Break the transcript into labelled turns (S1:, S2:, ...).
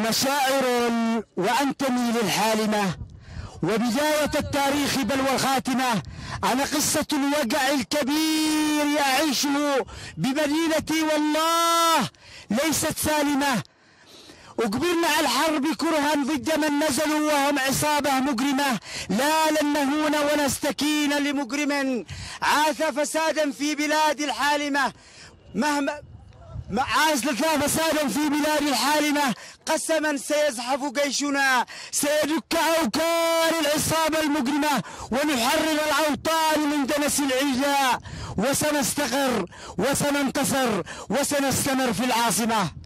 S1: أنا شاعر وأنتمي للحالمة. وبداية التاريخ بل والخاتمة أنا قصة الوقع الكبير أعيشه بمدينتي والله ليست سالمة. أجبرنا على الحرب كرها ضد من نزلوا وهم عصابة مجرمة. لا لن نهون ونستكين لمجرم عاث فسادا في بلاد الحالمة. مهما عاز لنا فسادا في بلاد الحالمة. قسما سيزحف جيشنا سيدك أوكار العصابة المجرمة ونحرر الأوطان من دنس العجاء. وسنستقر وسننتصر وسنستمر في العاصمة.